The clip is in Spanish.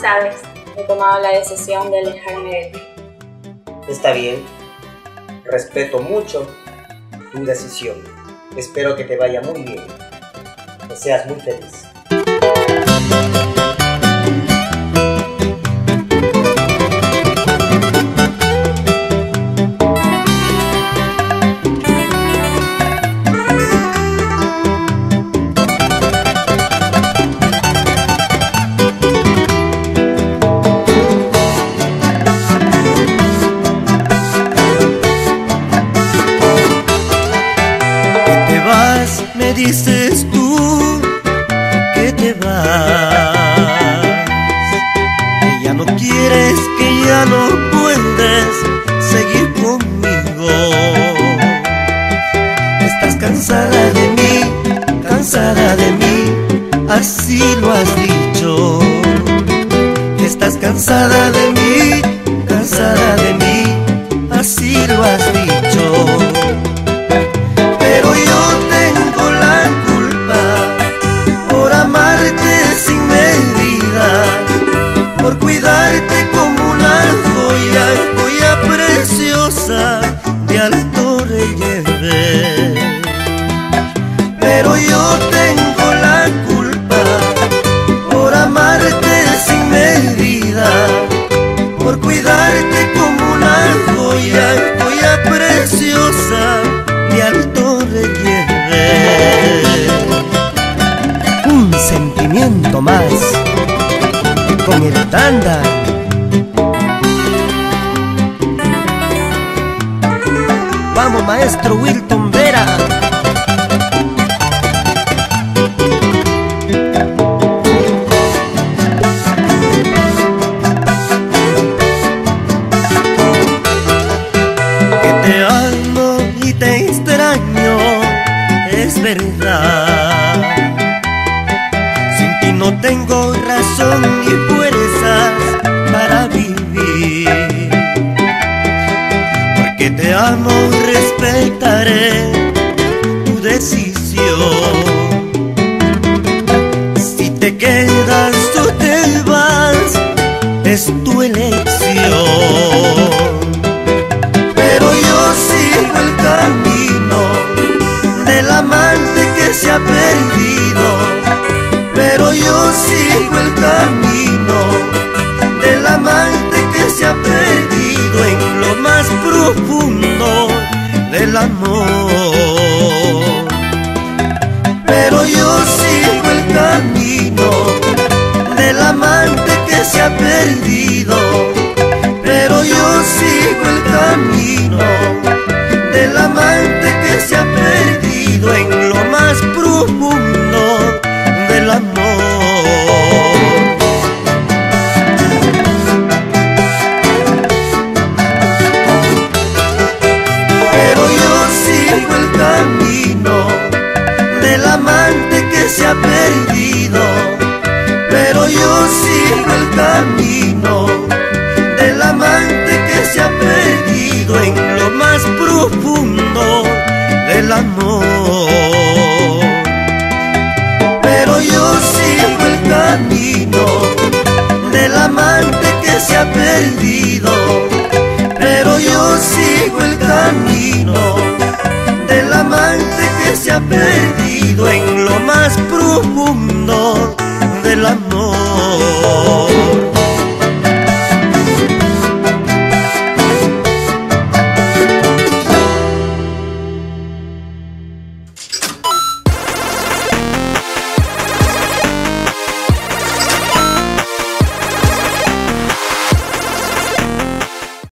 Sabes, he tomado la decisión de alejarme de ti. Está bien. Respeto mucho tu decisión. Espero que te vaya muy bien. Que seas muy feliz. Dices tú que te vas. Que ya no quieres, que ya no puedes seguir conmigo. Estás cansada de mí, cansada de mí, así lo has dicho. Estás cansada de mí, cansada de mí, sentimiento más con el tanda. Vamos, maestro Wilton Vera. que te amo y te extraño, es verdad. Tengo razón ni fuerzas para vivir. Porque te amo, respetaré tu decisión. Si te quedas o te vas, es tu elección pero yo sigo el camino del amante que se ha perdido. Pero yo sigo el camino del amante que se ha perdido perdido en lo más profundo del amor.